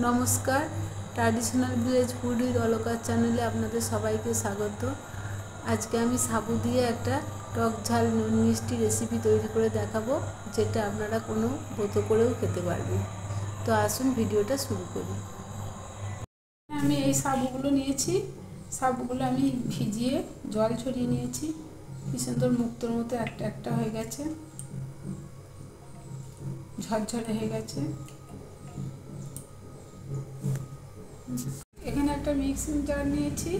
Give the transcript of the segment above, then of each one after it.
নমস্কার। Traditional village food with অলকার চ্যানেলে আপনাদের সবাইকে স্বাগত। আজকে আমি সাবু দিয়ে একটা টক ঝাল নুন মিষ্টি রেসিপি তৈরি করে দেখাবো, যেটা আপনারা কোনো ব্রত করেও খেতে পারবেন। তো আসুন ভিডিওটা শুরু করি। আমি এই সাবুগুলো নিয়েছি। সাবুগুলো আমি ভিজিয়ে জল ছড়িয়ে নিয়েছি। কি সুন্দর মুক্তর মতো একটা একটা হয়ে গেছে। ঝরঝরে হয়ে গেছে এখানে একটা মিক্সিং জার নিয়েছি,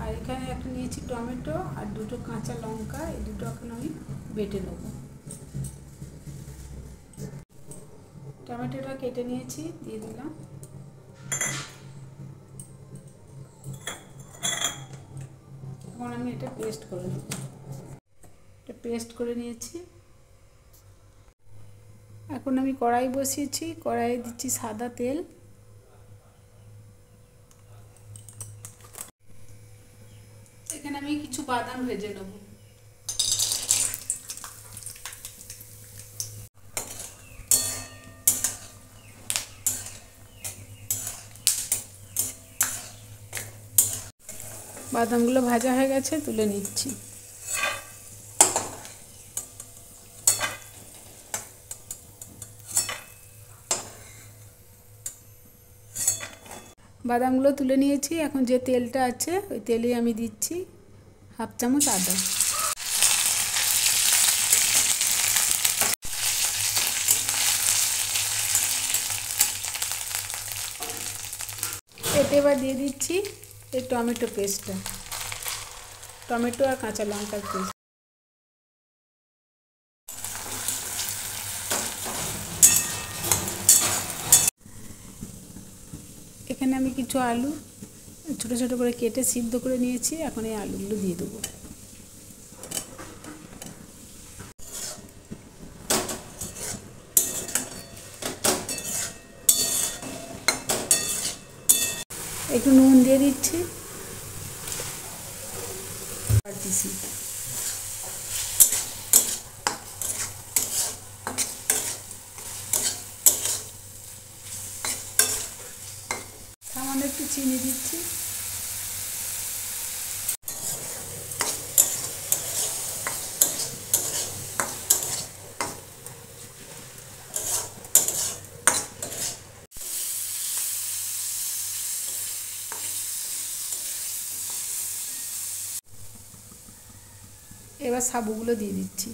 আর এখানে একটা নিয়েছি টমেটো আর দুটো কাঁচা লঙ্কা, এই দুটো এখন আমি বেটে নেব। টমেটোটা কেটে নিয়েছি, দিয়ে দিলাম। এখন আমি এটা পেস্ট করে নেব। এটা পেস্ট করে নিয়েছি। এখন আমি কড়াই বসিয়েছি, কড়াইয়ে দিচ্ছি সাদা তেল এখানে আমি কিছু বাদাম ভেজে নেব। বাদামগুলো ভাজা হয়ে গেছে, তুলে নিচ্ছি। বাদামগুলো তুলে নিয়েছি, এখন যে তেলটা আছে, ওই তেলে আমি দিচ্ছি। হাফ চামচ আদা এতে এবার দিয়ে দিচ্ছি এই টমেটো পেস্টটা টমেটো আর কাঁচা লঙ্কার পেস্ট এখানে আমি কিছু আলু ছোটো ছোটো করে কেটে সিদ্ধ করে নিয়েছি, এখন এই আলুগুলো দিয়ে দেবো। একটু নুন দিয়ে দিচ্ছি। দিচ্ছি সামান্য একটু চিনি দিচ্ছি। এবার সাবুগুলো দিয়ে দিচ্ছি।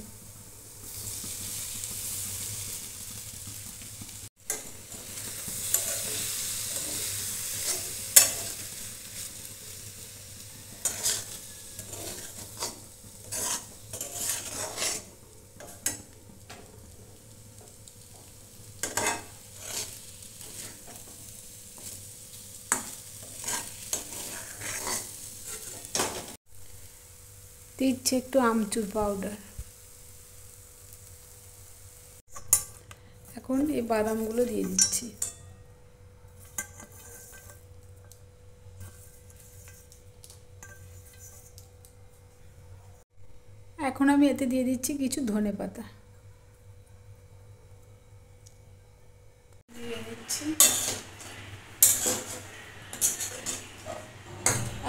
দিচ্ছি একটু আমচুর পাউডার এখন এই বাদামগুলো দিয়ে দিচ্ছি। এখন আমি এতে দিয়ে দিচ্ছি কিছু ধনে পাতা। দিয়ে দিচ্ছি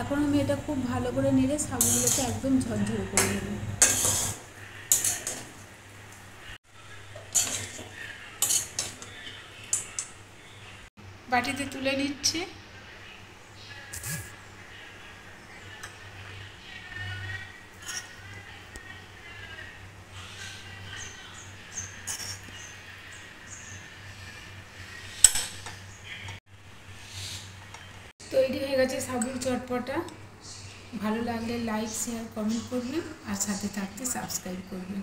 এখন আমি এটা খুব ভালো করে নেড়ে সাবুগুলোকে একদম ঝরঝরে করে নেব। বাটিতে তুলে নিচ্ছি। তৈরি হয়ে গেছে সাবুর চটপটা। ভালো লাগলে লাইক শেয়ার কমেন্ট করবেন আর সাথে থাকতে সাবস্ক্রাইব করবেন।